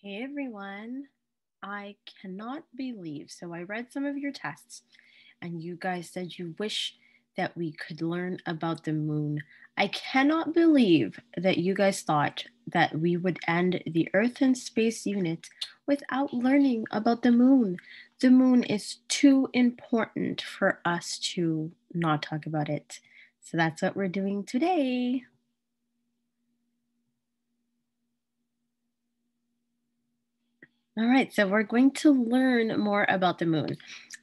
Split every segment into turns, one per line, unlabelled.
Hey everyone, I cannot believe. So, I read some of your tests, and you guys said you wish that we could learn about the moon. I cannot believe that you guys thought that we would end the Earth and Space Unit without learning about the moon. The moon is too important for us to not talk about it. So, that's what we're doing today. All right, so we're going to learn more about the moon.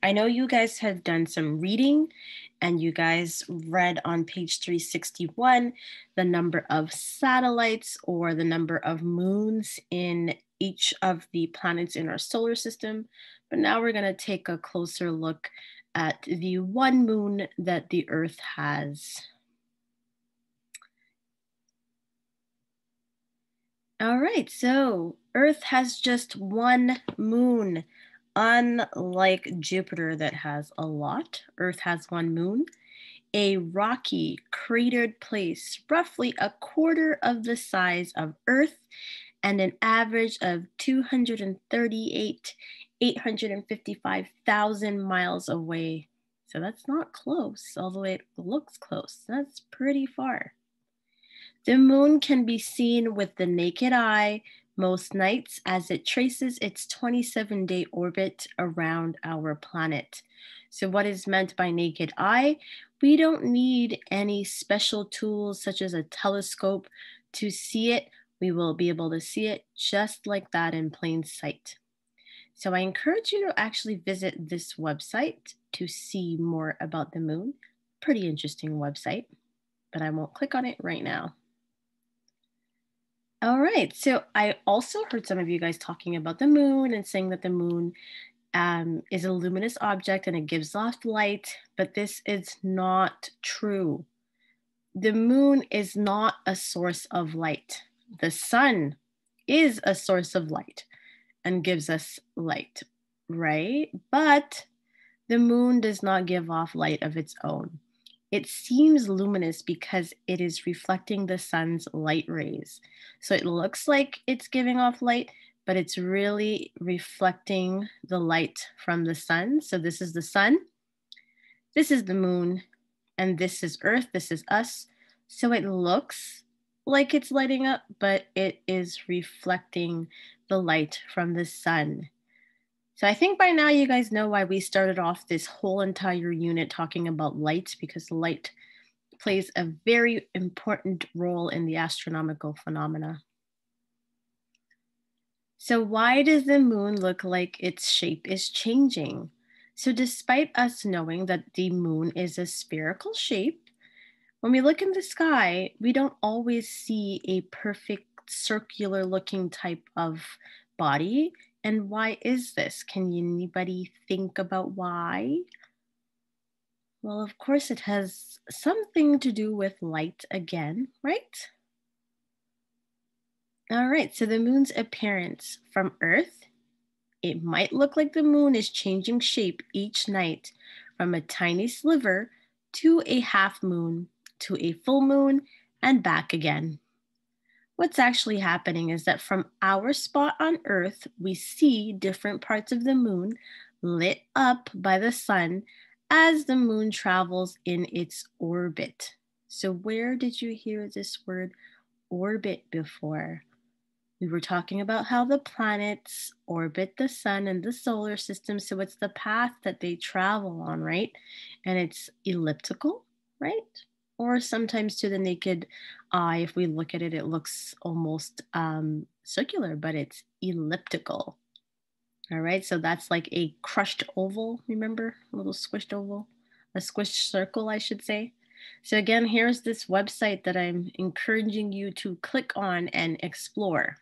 I know you guys have done some reading and you guys read on page 361 the number of satellites or the number of moons in each of the planets in our solar system. But now we're going to take a closer look at the one moon that the Earth has. All right, so Earth has just one moon. Unlike Jupiter, that has a lot, Earth has one moon. A rocky, cratered place, roughly a quarter of the size of Earth, and an average of 238, 855,000 miles away. So that's not close, although it looks close. That's pretty far. The moon can be seen with the naked eye most nights as it traces its 27 day orbit around our planet. So, what is meant by naked eye? We don't need any special tools such as a telescope to see it. We will be able to see it just like that in plain sight. So, I encourage you to actually visit this website to see more about the moon. Pretty interesting website, but I won't click on it right now. All right. So I also heard some of you guys talking about the moon and saying that the moon um, is a luminous object and it gives off light, but this is not true. The moon is not a source of light. The sun is a source of light and gives us light, right? But the moon does not give off light of its own. It seems luminous because it is reflecting the sun's light rays. So it looks like it's giving off light, but it's really reflecting the light from the sun. So this is the sun, this is the moon, and this is Earth, this is us. So it looks like it's lighting up, but it is reflecting the light from the sun. So I think by now you guys know why we started off this whole entire unit talking about light because light plays a very important role in the astronomical phenomena. So why does the moon look like its shape is changing? So despite us knowing that the moon is a spherical shape, when we look in the sky, we don't always see a perfect circular looking type of body. And why is this? Can anybody think about why? Well, of course, it has something to do with light again, right? All right, so the moon's appearance from Earth, it might look like the moon is changing shape each night from a tiny sliver to a half moon to a full moon and back again. What's actually happening is that from our spot on Earth, we see different parts of the moon lit up by the sun as the moon travels in its orbit. So, where did you hear this word orbit before? We were talking about how the planets orbit the sun and the solar system. So, it's the path that they travel on, right? And it's elliptical, right? Or sometimes to the naked eye, if we look at it, it looks almost um, circular, but it's elliptical. All right, so that's like a crushed oval, remember? A little squished oval, a squished circle, I should say. So again, here's this website that I'm encouraging you to click on and explore.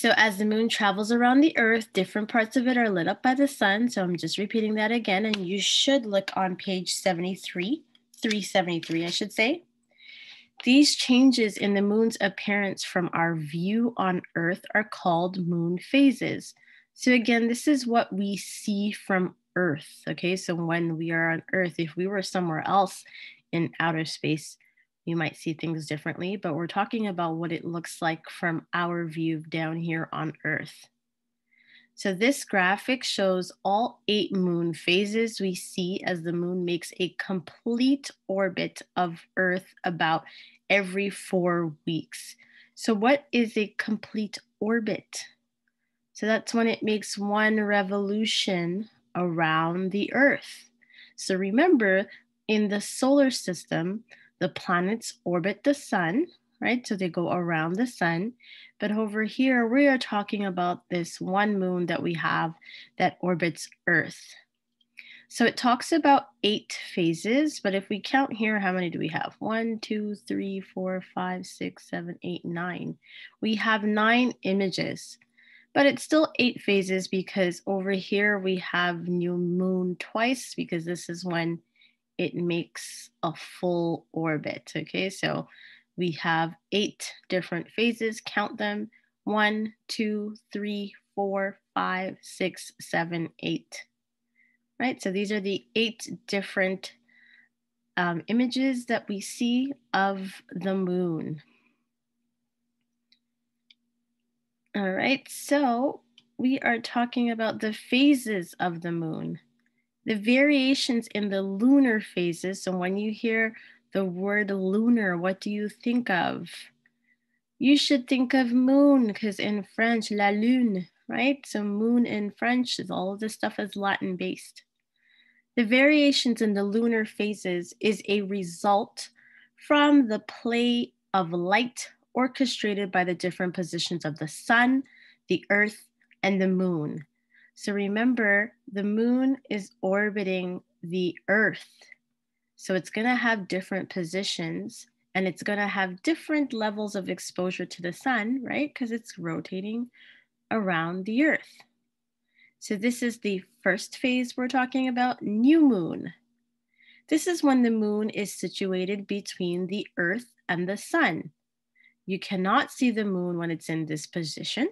So as the moon travels around the earth, different parts of it are lit up by the sun. So I'm just repeating that again. And you should look on page 73, 373, I should say. These changes in the moon's appearance from our view on earth are called moon phases. So again, this is what we see from earth. Okay, so when we are on earth, if we were somewhere else in outer space, you might see things differently, but we're talking about what it looks like from our view down here on Earth. So this graphic shows all eight moon phases we see as the moon makes a complete orbit of Earth about every four weeks. So what is a complete orbit? So that's when it makes one revolution around the Earth. So remember, in the solar system, the planets orbit the sun, right? So they go around the sun. But over here, we are talking about this one moon that we have that orbits Earth. So it talks about eight phases, but if we count here, how many do we have? One, two, three, four, five, six, seven, eight, nine. We have nine images, but it's still eight phases because over here we have new moon twice because this is when it makes a full orbit. Okay, so we have eight different phases. Count them one, two, three, four, five, six, seven, eight. Right, so these are the eight different um, images that we see of the moon. All right, so we are talking about the phases of the moon, the variations in the lunar phases. So when you hear the word lunar, what do you think of? You should think of moon because in French, la lune, right? So moon in French is all of this stuff is Latin based. The variations in the lunar phases is a result from the play of light orchestrated by the different positions of the sun, the earth, and the moon. So remember, the moon is orbiting the earth so it's going to have different positions and it's going to have different levels of exposure to the sun, right? Because it's rotating around the earth. So this is the first phase we're talking about, new moon. This is when the moon is situated between the earth and the sun. You cannot see the moon when it's in this position.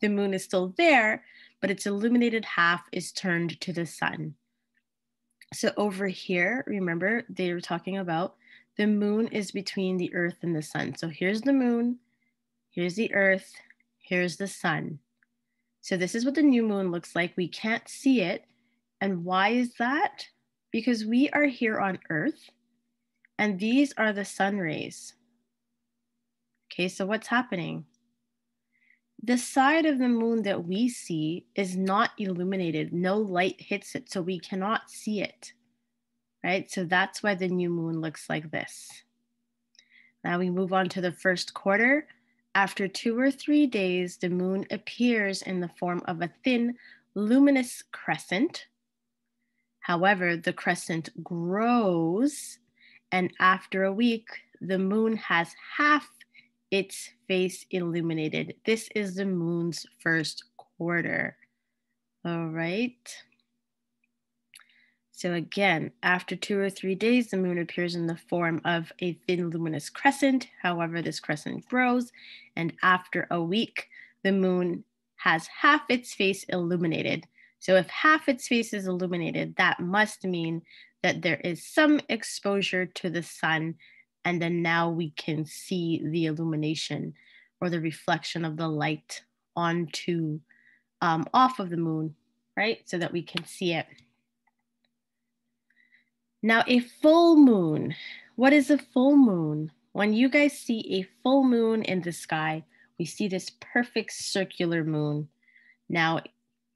The moon is still there, but its illuminated half is turned to the sun. So over here, remember they were talking about the moon is between the earth and the sun. So here's the moon, here's the earth, here's the sun. So this is what the new moon looks like. We can't see it. And why is that? Because we are here on earth and these are the sun rays. Okay, so what's happening? The side of the moon that we see is not illuminated. No light hits it, so we cannot see it, right? So that's why the new moon looks like this. Now we move on to the first quarter. After two or three days, the moon appears in the form of a thin, luminous crescent. However, the crescent grows, and after a week, the moon has half its face illuminated. This is the moon's first quarter. All right. So again, after two or three days, the moon appears in the form of a thin luminous crescent. However, this crescent grows, and after a week, the moon has half its face illuminated. So if half its face is illuminated, that must mean that there is some exposure to the sun and then now we can see the illumination or the reflection of the light onto um, off of the moon, right? So that we can see it. Now, a full moon. What is a full moon? When you guys see a full moon in the sky, we see this perfect circular moon. Now,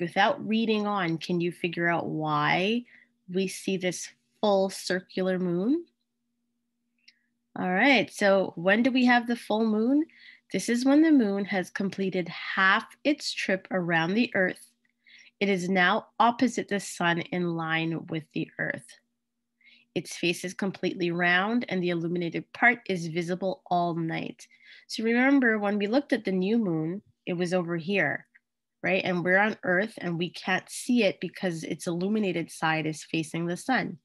without reading on, can you figure out why we see this full circular moon? All right, so when do we have the full moon? This is when the moon has completed half its trip around the earth. It is now opposite the sun in line with the earth. Its face is completely round and the illuminated part is visible all night. So remember when we looked at the new moon, it was over here, right? And we're on earth and we can't see it because its illuminated side is facing the sun.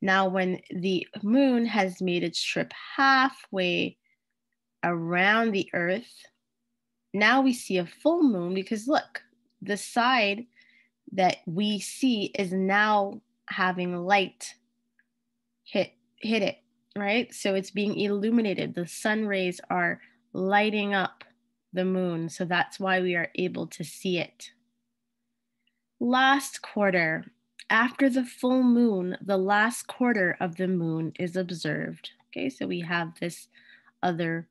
Now, when the moon has made its trip halfway around the earth, now we see a full moon because look, the side that we see is now having light hit hit it right? So it's being illuminated. The sun rays are lighting up the moon. So that's why we are able to see it. Last quarter, after the full moon, the last quarter of the moon is observed. Okay, so we have this other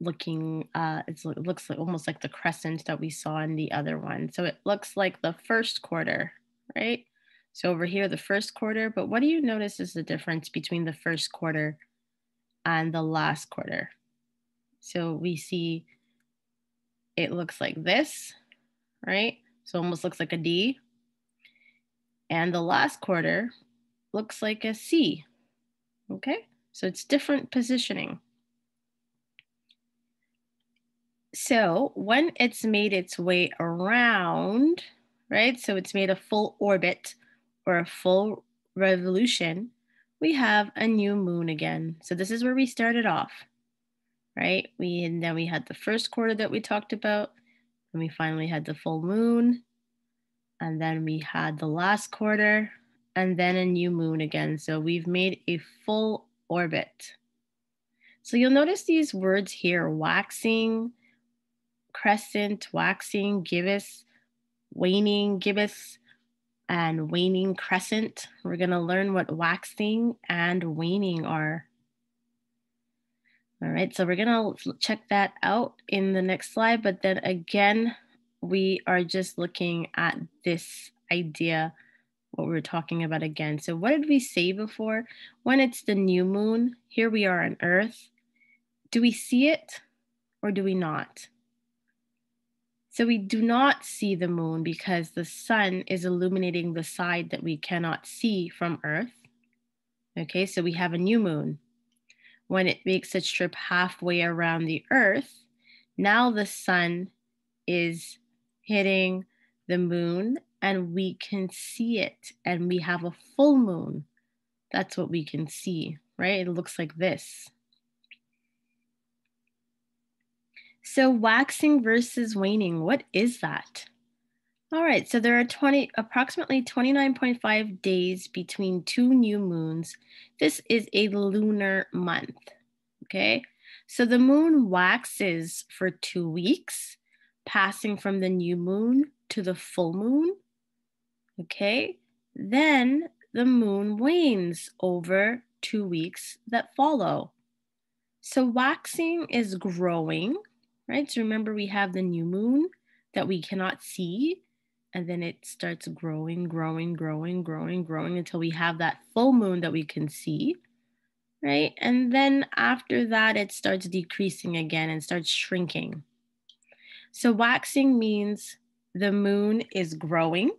looking, uh, it looks like almost like the crescent that we saw in the other one. So it looks like the first quarter, right? So over here, the first quarter, but what do you notice is the difference between the first quarter and the last quarter? So we see it looks like this, right? So almost looks like a D. And the last quarter looks like a C, okay? So it's different positioning. So when it's made its way around, right? So it's made a full orbit or a full revolution, we have a new moon again. So this is where we started off, right? We and then we had the first quarter that we talked about, and we finally had the full moon, and then we had the last quarter, and then a new moon again. So we've made a full orbit. So you'll notice these words here, waxing, crescent, waxing, gibbous, waning, gibbous, and waning crescent. We're going to learn what waxing and waning are. All right, so we're going to check that out in the next slide. But then again, we are just looking at this idea, what we are talking about again. So, what did we say before? When it's the new moon, here we are on Earth. Do we see it or do we not? So we do not see the moon because the sun is illuminating the side that we cannot see from Earth. Okay, so we have a new moon. When it makes its trip halfway around the Earth, now the sun is hitting the moon and we can see it and we have a full moon. That's what we can see, right? It looks like this. So waxing versus waning, what is that? All right, so there are 20, approximately 29.5 days between two new moons. This is a lunar month, okay? So the moon waxes for two weeks, passing from the new moon to the full moon, okay? Then the moon wanes over two weeks that follow. So waxing is growing, right? So remember, we have the new moon that we cannot see, and then it starts growing, growing, growing, growing, growing until we have that full moon that we can see, right? And then after that, it starts decreasing again and starts shrinking. So waxing means the moon is growing.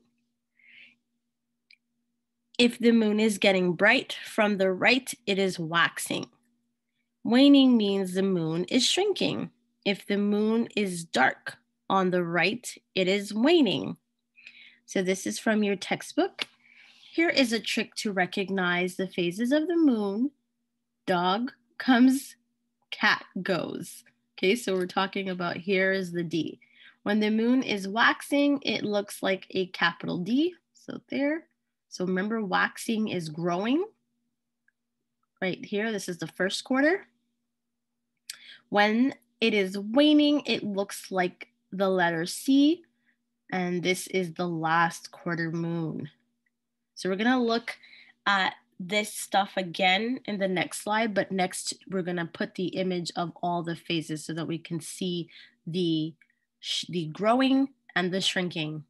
If the moon is getting bright from the right, it is waxing. Waning means the moon is shrinking. If the moon is dark on the right, it is waning. So this is from your textbook. Here is a trick to recognize the phases of the moon. Dog comes, cat goes. Okay, so we're talking about here is the D. When the moon is waxing, it looks like a capital D. So there. So remember, waxing is growing. Right here, this is the first quarter. When it is waning. It looks like the letter C. And this is the last quarter moon. So we're going to look at this stuff again in the next slide, but next we're going to put the image of all the phases so that we can see the, the growing and the shrinking.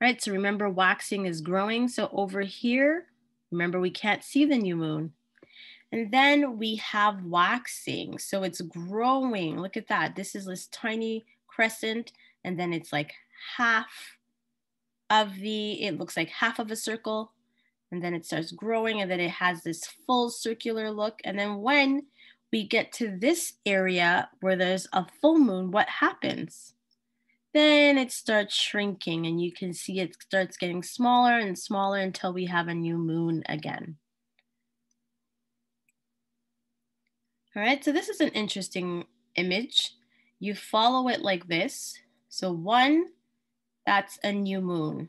Right, so remember waxing is growing. So over here, remember we can't see the new moon. And then we have waxing. So it's growing. Look at that. This is this tiny crescent. And then it's like half of the, it looks like half of a circle. And then it starts growing and then it has this full circular look. And then when we get to this area where there's a full moon, what happens? Then it starts shrinking and you can see it starts getting smaller and smaller until we have a new moon again. All right, so this is an interesting image. You follow it like this. So one, that's a new moon,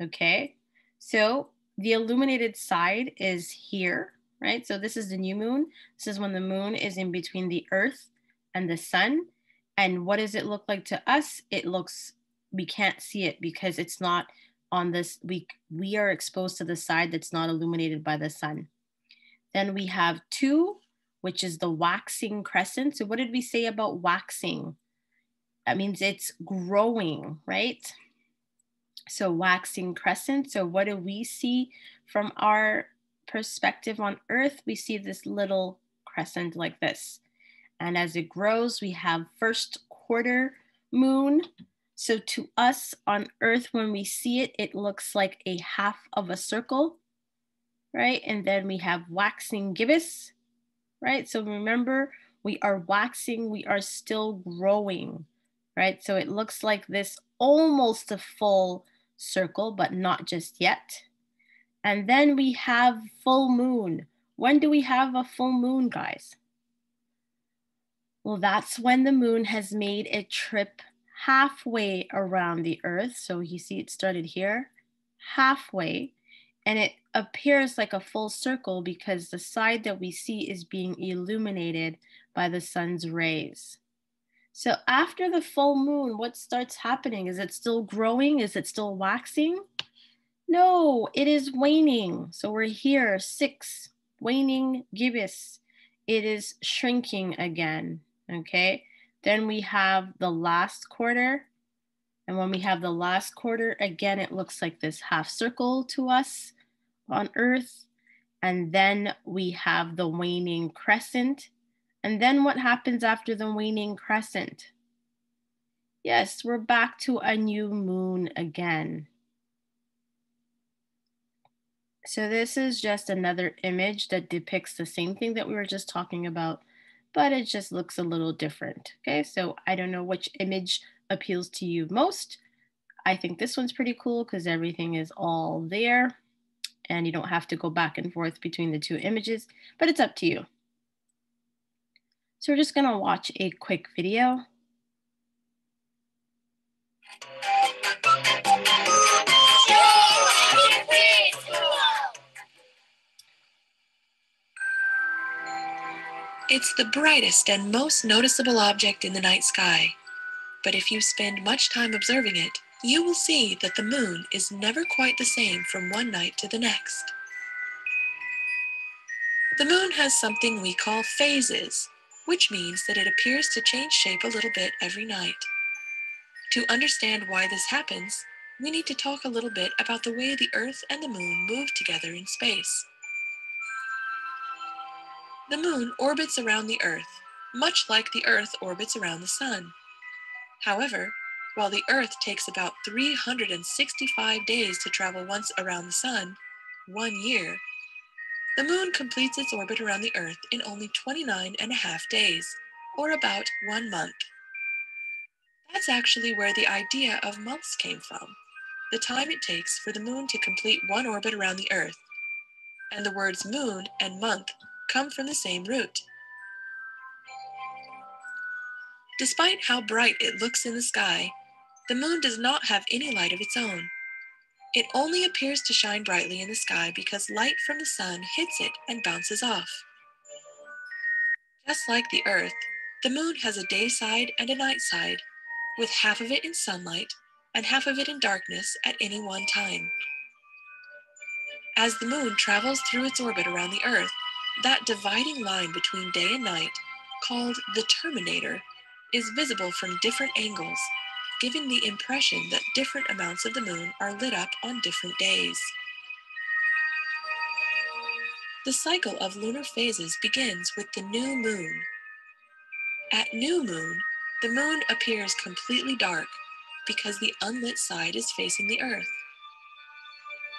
okay? So the illuminated side is here, right? So this is the new moon. This is when the moon is in between the earth and the sun. And what does it look like to us? It looks, we can't see it because it's not on this, we, we are exposed to the side that's not illuminated by the sun. Then we have two, which is the waxing crescent. So what did we say about waxing? That means it's growing, right? So waxing crescent. So what do we see from our perspective on Earth? We see this little crescent like this. And as it grows, we have first quarter moon. So to us on Earth, when we see it, it looks like a half of a circle, right? And then we have waxing gibbous, right? So remember, we are waxing, we are still growing, right? So it looks like this almost a full circle, but not just yet. And then we have full moon. When do we have a full moon, guys? Well, that's when the moon has made a trip halfway around the earth. So you see it started here, halfway, and it appears like a full circle because the side that we see is being illuminated by the sun's rays. So after the full moon, what starts happening? Is it still growing? Is it still waxing? No, it is waning. So we're here, six, waning gibbous. It is shrinking again, okay? Then we have the last quarter. And when we have the last quarter, again, it looks like this half circle to us on Earth. And then we have the waning crescent. And then what happens after the waning crescent? Yes, we're back to a new moon again. So this is just another image that depicts the same thing that we were just talking about, but it just looks a little different. Okay, so I don't know which image appeals to you most. I think this one's pretty cool because everything is all there and you don't have to go back and forth between the two images, but it's up to you. So we're just gonna watch a quick video.
It's the brightest and most noticeable object in the night sky. But if you spend much time observing it, you will see that the moon is never quite the same from one night to the next. The moon has something we call phases, which means that it appears to change shape a little bit every night. To understand why this happens, we need to talk a little bit about the way the Earth and the moon move together in space. The moon orbits around the Earth, much like the Earth orbits around the sun. However, while the Earth takes about 365 days to travel once around the sun, one year, the moon completes its orbit around the Earth in only 29 and a half days, or about one month. That's actually where the idea of months came from, the time it takes for the moon to complete one orbit around the Earth. And the words moon and month come from the same root. Despite how bright it looks in the sky, the moon does not have any light of its own. It only appears to shine brightly in the sky because light from the sun hits it and bounces off. Just like the Earth, the moon has a day side and a night side, with half of it in sunlight and half of it in darkness at any one time. As the moon travels through its orbit around the Earth, that dividing line between day and night, called the terminator, is visible from different angles, giving the impression that different amounts of the moon are lit up on different days. The cycle of lunar phases begins with the new moon. At new moon, the moon appears completely dark because the unlit side is facing the Earth.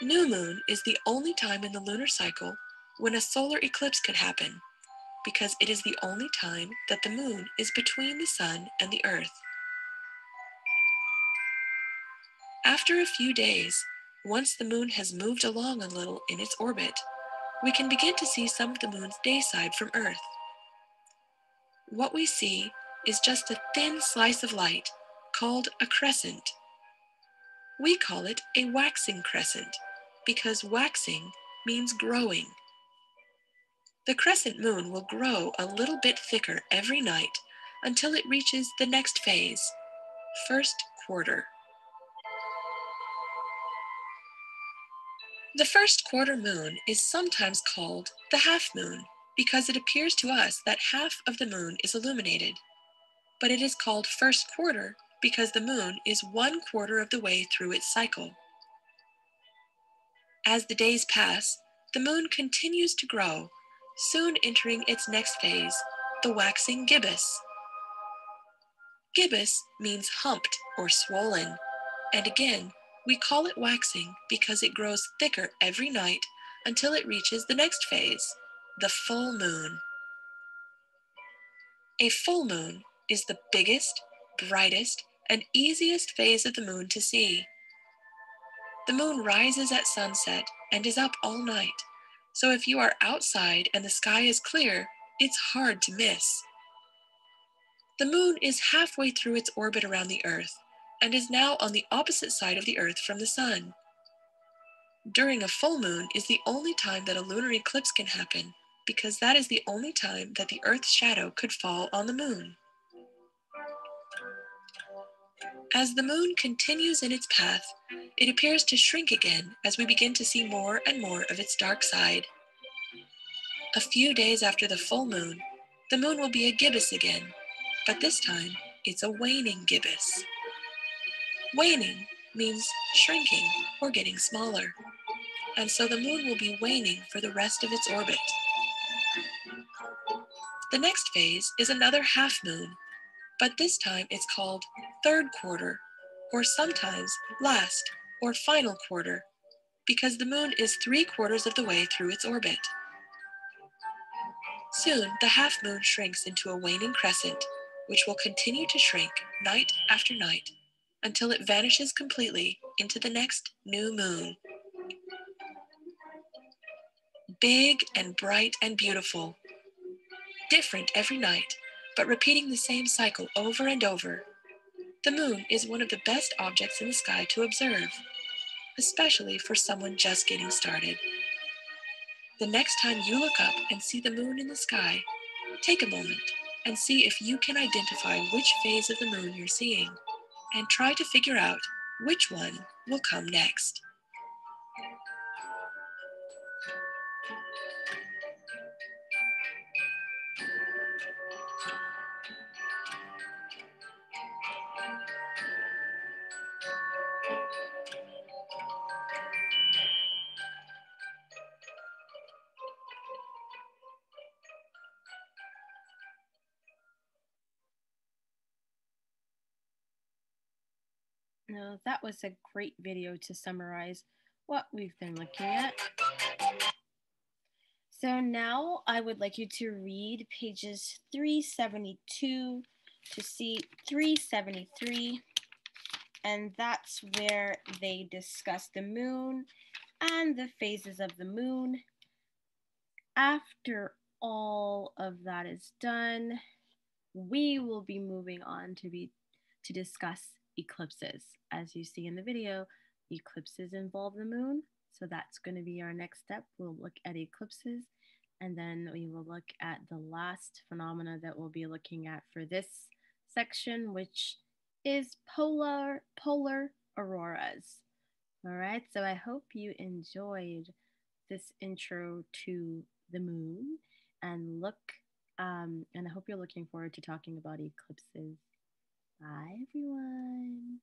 New moon is the only time in the lunar cycle when a solar eclipse could happen, because it is the only time that the moon is between the sun and the earth. After a few days, once the moon has moved along a little in its orbit, we can begin to see some of the moon's day side from Earth. What we see is just a thin slice of light called a crescent. We call it a waxing crescent because waxing means growing. The crescent moon will grow a little bit thicker every night until it reaches the next phase, first quarter. The first quarter moon is sometimes called the half moon because it appears to us that half of the moon is illuminated. But it is called first quarter because the moon is one quarter of the way through its cycle. As the days pass, the moon continues to grow, soon entering its next phase, the waxing gibbous. Gibbous means humped or swollen, and again, we call it waxing because it grows thicker every night until it reaches the next phase, the full moon. A full moon is the biggest, brightest, and easiest phase of the moon to see. The moon rises at sunset and is up all night, so if you are outside and the sky is clear, it's hard to miss. The moon is halfway through its orbit around the Earth and is now on the opposite side of the Earth from the Sun. During a full moon is the only time that a lunar eclipse can happen because that is the only time that the Earth's shadow could fall on the moon. As the moon continues in its path, it appears to shrink again as we begin to see more and more of its dark side. A few days after the full moon, the moon will be a gibbous again, but this time it's a waning gibbous. Waning means shrinking or getting smaller, and so the moon will be waning for the rest of its orbit. The next phase is another half moon, but this time it's called third quarter, or sometimes last or final quarter, because the moon is three quarters of the way through its orbit. Soon, the half moon shrinks into a waning crescent, which will continue to shrink night after night until it vanishes completely into the next new moon. Big and bright and beautiful, different every night, but repeating the same cycle over and over. The moon is one of the best objects in the sky to observe, especially for someone just getting started. The next time you look up and see the moon in the sky, take a moment and see if you can identify which phase of the moon you're seeing and try to figure out which one will come next.
That was a great video to summarize what we've been looking at. So now I would like you to read pages 372 to see 373. And that's where they discuss the moon and the phases of the moon. After all of that is done, we will be moving on to be to discuss eclipses. As you see in the video, eclipses involve the moon. So that's going to be our next step. We'll look at eclipses and then we will look at the last phenomena that we'll be looking at for this section, which is polar polar auroras. All right, so I hope you enjoyed this intro to the moon and look, um, and I hope you're looking forward to talking about eclipses. Bye, everyone.